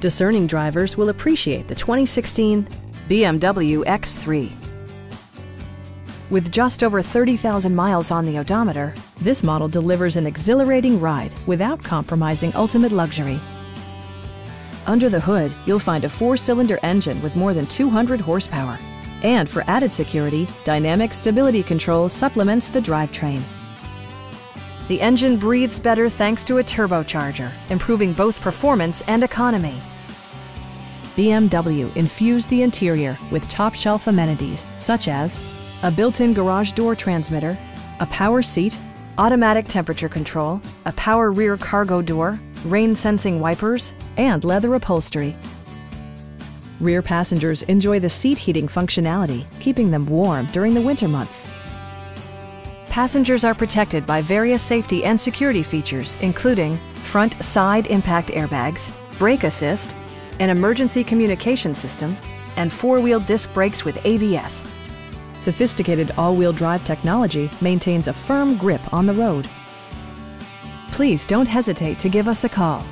Discerning drivers will appreciate the 2016 BMW X3. With just over 30,000 miles on the odometer, this model delivers an exhilarating ride without compromising ultimate luxury. Under the hood, you'll find a four-cylinder engine with more than 200 horsepower. And for added security, Dynamic Stability Control supplements the drivetrain. The engine breathes better thanks to a turbocharger, improving both performance and economy. BMW infused the interior with top-shelf amenities such as a built-in garage door transmitter, a power seat, automatic temperature control, a power rear cargo door, rain-sensing wipers, and leather upholstery. Rear passengers enjoy the seat heating functionality, keeping them warm during the winter months. Passengers are protected by various safety and security features, including front side impact airbags, brake assist, an emergency communication system, and four-wheel disc brakes with ABS. Sophisticated all-wheel drive technology maintains a firm grip on the road. Please don't hesitate to give us a call